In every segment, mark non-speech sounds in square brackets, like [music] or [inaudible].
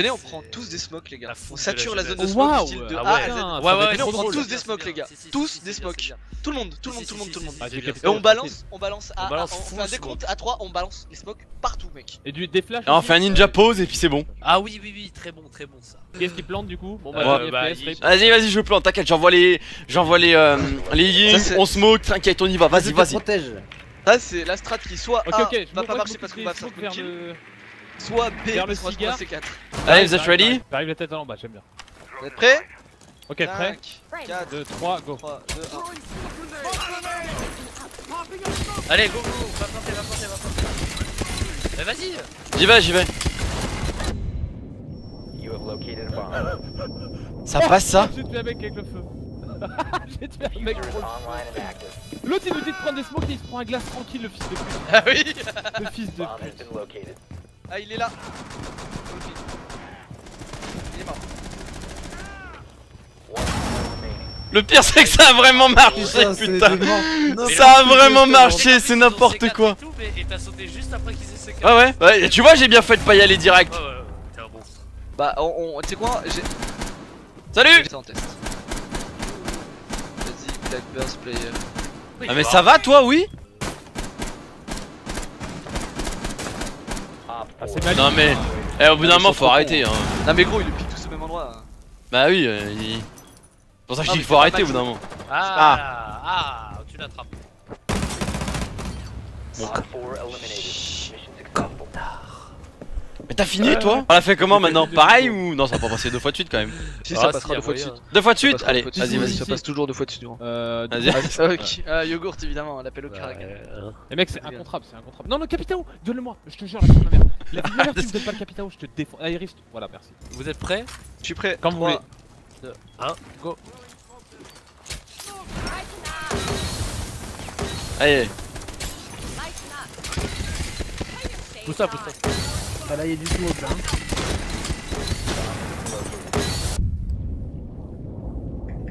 Venez, on prend tous des smokes, les gars. On de sature la la zone de smoke style de ah A ouais, à Z. putain, ça Ouais, va ouais, Venez, on prend tous des smokes, les gars. Tous des smokes. Tout le monde, tout le monde, tout le monde, tout le monde. Ah, Et on balance, on balance à, On fait un décompte à 3, on balance les smokes partout, mec. Et du, des flashs Et on fait un ninja pause et puis c'est bon. Ah oui, oui, oui, très bon, très bon ça. Qu'est-ce qui plante du coup Bon Euh, bah, bah. Vas-y, vas-y, je plante, t'inquiète, j'envoie les. J'envoie les. Euh, les on smoke, t'inquiète, on y va, vas-y, vas-y. protège. Ça, c'est la strat qui soit Ok, A, va pas marcher parce qu'on va faire soit B, vers le qu'on cigare. c'est 4. Allez, vous êtes ready J'arrive la tête en bas, j'aime bien. Vous êtes prêts Ok, prêt 4, 2, 3, go. 3, 2, 1. Allez, go, go, go, va planter, va planter, va planter. Bah vas-y J'y vais, j'y vais. Ça passe ça J'ai tué un mec avec le feu. [laughs] J'ai tué un mec pour le feu. L'autre il nous dit de prendre des smokes et il se prend un glace tranquille, le fils de pute. Ah oui Le fils de pute. Ah, il est là. Il est mort. Le pire, c'est que ça a vraiment marché, Putain, Ça a vraiment marché, c'est n'importe quoi. Et, tout, mais- et t'as sauté juste après qu'ils aient séqué. Ouais, ouais, tu vois, j'ai bien fait de pas y aller direct. Ouais, ouais, ouais, t'es un monstre. Bah, on, on- tu sais quoi J'ai. Salut J'étais en test. Vas-y, Blackburst player. Oui, Ah, mais ça va, toi, oui Ah, c'est mal. Non, mais. Eh, au bout d'un moment, faut arrêter, hein. Non, mais gros, il le pique tous au même endroit. hein. Bah oui, euh, il. C'est pour ça que je Ah, dis qu'il faut arrêter au bout d'un moment. Ah, ah, tu l'attrapes. Mais t'as fini, toi On l'a fait comment maintenant Pareil ou. Non, ça va pas passer deux fois de suite quand même. Si, Ah, ça passera a deux fois de suite. Deux fois de suite Allez, vas-y, vas-y. Ça passe toujours deux fois de suite. Euh, Vas-y. [laughs] Ah, ok. Ah, yogourt évidemment, l'appel au euh, Les mecs, c'est incontrable, c'est incontrable. Non, non, Capitao, donne-le-moi, je te jure, la vie de ma mère. La vie de ma mère, tu [laughs] me donnes pas le Capitao, je te défends. Allez, Rift, voilà, merci. Vous êtes prêts Je suis prêt. Quand vous voulez. 1, go. Allez, Pousse ça, pousse ça. Ah là, il y a du smoke là. hein.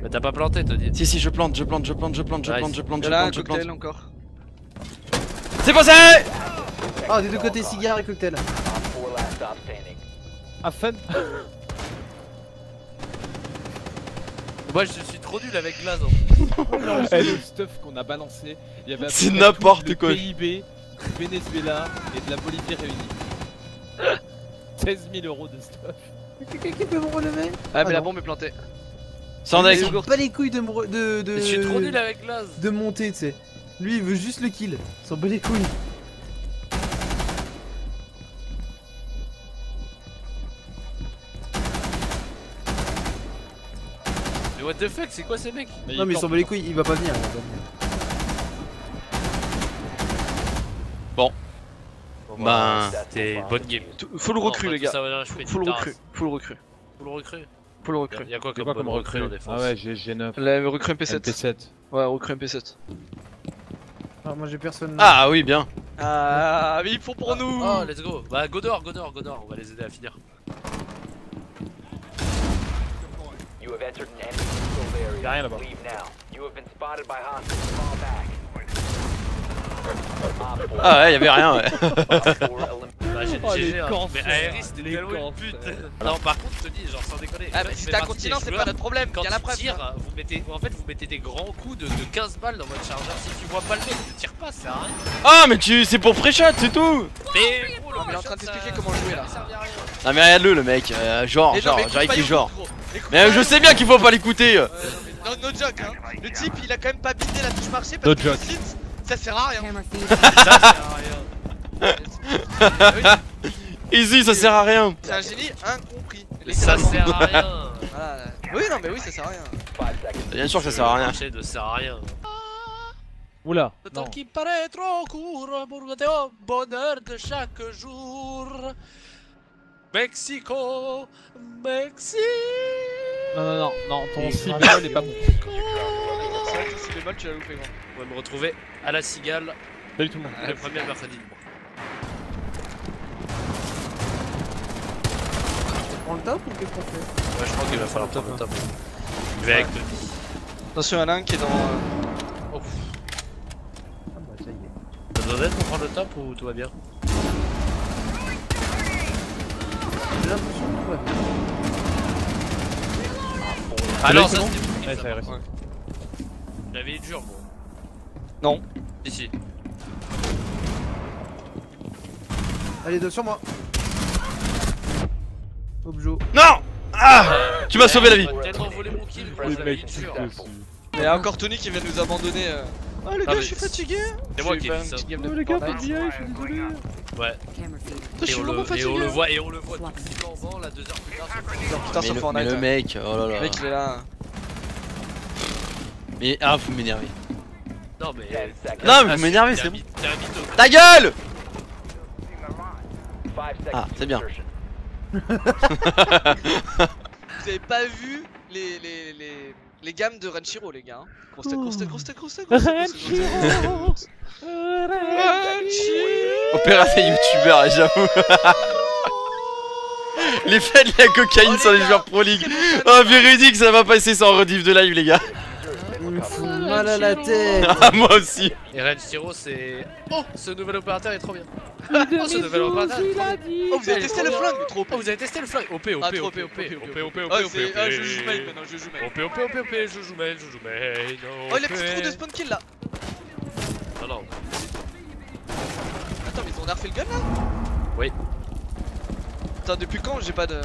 Mais t'as pas planté, dit. si, si, je plante, je plante, je plante, je plante, je plante, je plante, Il y je en a un plante, je plante. cocktail encore. C'est passé Ah, des deux côtés, cigare et cocktail. Ah, fun [laughs] Moi je suis trop nul avec glace. hein. [laughs] Le stuff qu'on a balancé, il y avait C'est n'importe quoi. PIB, du Venezuela et de la Bolivie réunis. 16 000 euros de stuff. Quelqu'un qui peut me relever Ah, mais la bombe est plantée. Deck. s'en bat les couilles de me de, de... Je suis trop nul avec glace. de monter, tu sais. Lui, il veut juste le kill. Il s'en bat les couilles. Mais what the fuck, c'est quoi ces mecs? Non, mais il s'en bat les couilles, il va pas venir. Il va pas venir. Ben. C'était une bonne game. Tout- Full recru, Non, les gars. je fais une Full tasse. recru. Full recru. Full recru. Full recru. Y'a quoi comme, quoi comme bonne recrue recrue en défense Ah ouais, j'ai G9. La recru MP7. MP7. Ouais, recru MP7. Ah, moi j'ai personne. Ah oui, bien. Ah, mais ils font pour nous Oh, let's go. Bah, go dehors, go dehors, go dehors. On va les aider à finir. Y'a rien là-bas. Ah ouais, y'avait rien, ouais. J'ai Oh, les GG, cancers, Mais Aéris, c'était les tellement une cancers. pute. Non, par contre, je te dis, genre sans déconner. Ah, bah si t'es un continent, c'est pas notre problème. Quand tu preuve. tires, vous mettez, en fait, vous mettez des grands coups de, de 15 balles dans votre chargeur. Si tu vois pas le mec, ne tire pas, ça sert à rien. Ah, mais tu. C'est pour pré-shot, c'est tout Mais gros, Non, il est en train de t'expliquer comment jouer, là. Ah, mais regarde-le, le mec. euh, genre, non, genre, genre, les genre. Mais je sais bien qu'il faut pas l'écouter. euh. Euh, No, joke, hein. Le type, il a quand même pas bidé la touche marché parce que ça sert à rien. Ça sert à rien. Oui, Easy, ça sert à rien. C'est un génie incompris. Ça sert à rien. Voilà. Oui, non, mais oui, ça sert à rien. Bien sûr que ça sert à rien. Sert à. Oula. Le temps qui paraît trop court pour goûter au bonheur de chaque jour. Mexico, Mexico. Non, non, non, non, ton Et si voilà. bémol est pas bon. C'est que si bémol, tu l'as loupé, gros. On va me retrouver à la cigale Salut tout le monde. le premier mercredi du mois. On le top ou qu'est-ce qu'on fait? Ouais, je crois qu'il va falloir prendre le top. Je vais avec le Attention, il y en a un qui est dans. euh, Oh, Ah bah ça y est. T'as besoin d'aide pour prendre le top ou tout va bien? J'ai l'impression. Ouais. Ah non, c'est ça bon c'était Ouais, ça a réussi. J'avais eu dur, gros. Non. Ici. Allez, deux sur moi. Objo. Non Ah Tu m'as sauvé la vie tellement volé mon kill, gros. Il y a encore Tony qui vient nous abandonner. euh. Oh les Ah, gars, mais je suis fatigué. C'est moi qui fait ai dit ça. de Oh les gars, pas d'IA, je suis désolé. Ouais. Je Et suis on, vraiment le, et fatigué. on le voit, et on le voit tout flambant là, deux heures plus tard. sur Putain, mais sur le, Fortnite. mais le ouais. mec, oh là Le là. mec, il est là. Mais ah, vous m'énervez. Non mais. Non, mais Ah, vous m'énervez, t'es c'est bon. Ta gueule Ah, c'est bien. [laughs] Vous avez pas vu les, les, les, les gammes de Renshiro, les gars. hein. Grosse tête. Renshiro. Opération youtubeur, j'avoue. L'effet de la cocaïne Oh, sur les les joueurs pro league. c'est Oh, véridique, ça va passer sans rediff de live, les gars. Mal à la tête. Ah, moi aussi. Et Ren Shiro c'est. Oh, ce nouvel opérateur est trop bien. [laughs] Oh, ce nouvel opérateur est trop bien. Oh, vous avez testé le flingue, trop Oh, vous avez testé le flingue OP, OP, Ah, OP, OP, OP, OP, OP, OP, OP, Ah. Ah, je joue mail maintenant, je joue mail. OP, OP, OP, OP, je joue mail, je joue mail. Oh, il a de spawn kill là. Non, non. Attends, mais ils ont nerfé le gun là Oui. Attends, depuis quand j'ai pas de.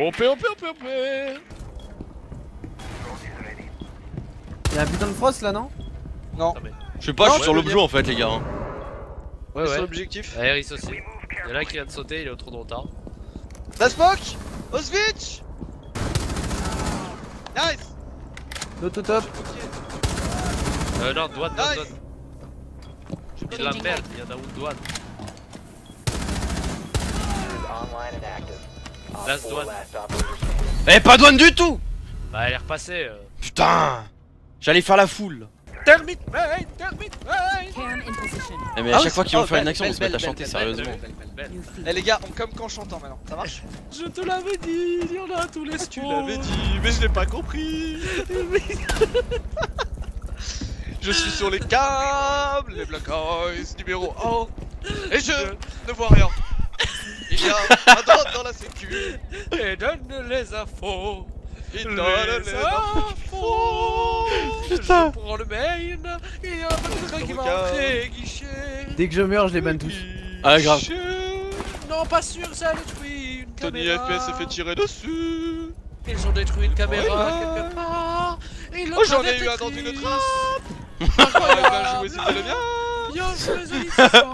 OP, OP, OP, OP. Y'a un putain de frost là, non? Je sais pas, je suis Non, sur ouais, l'objet en fait, les gars. hein. Ouais, Sur ouais. l'objectif. Eris aussi. Il y en a un qui vient de sauter, il est au trou de retard. La smoke Auschwitz Nice Top, top, top. Euh, non, douane, douane, Nice. douane. Il de la merde, il y en a où douane? Last douane. Eh, pas douane du tout Bah, elle est repassée. Euh... Putain J'allais faire la foule. Termite main, termite position. Eh, mais à Ah chaque oui, fois qu'ils vont oh, faire une action, on se belle, met à chanter, belle, sérieusement. Eh les gars, on comme qu'en chantant maintenant, ça marche? Je te l'avais dit, il y en a tous les Tu l'avais dit, mais je l'ai pas compris. [laughs] Je suis sur les câbles, les Black Eyes numéro 1 Et je ne vois rien. Il y a un drone dans la sécu. Et donne les infos. Il Les donne les infos. Putain. Je prends le mail. Il y a un truc qui va entrer, guichet. Dès que je meurs, je les banne tous. Ah, grave. Non, pas sûr, ça a détruit une Tony caméra. FPS s'est fait tirer dessus Ils ont détruit une caméra Voilà. quelque part. L'ont Oh j'en ai eu un dans une trappe bien joué, c'était le mien Bien joué, Zoli, c'est ça.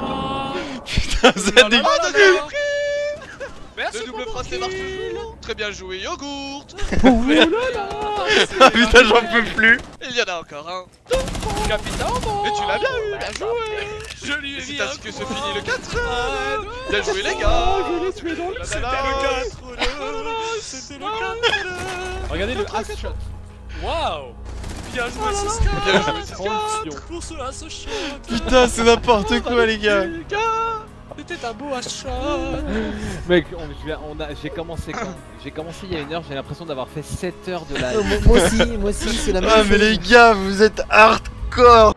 Putain, vous êtes des... Ah deuxième prix Merci Le double mon marche kill. toujours Très bien joué, yogourt. [laughs] [laughs] Ah, putain, j'en peux plus. Il y en a encore un. Capitaine Mais tu l'as bien eu, bien joué. Je lui ai c'est mis un ainsi que se finit le 4 Bien joué les gars. je l'ai tué dans le C'était le 4 C'était le 4 Regardez le ass shot. Waouh. Bien joué Bien 6 joué, 4 Pour ce ass shot Putain, c'est n'importe quoi, les gars. C'était un beau shot Mec, on, on a, j'ai commencé quand J'ai commencé il y a une heure, j'ai l'impression d'avoir fait 7 heures de live. moi moi aussi, moi aussi, c'est la même Ah, chose. mais les gars, vous êtes hardcore.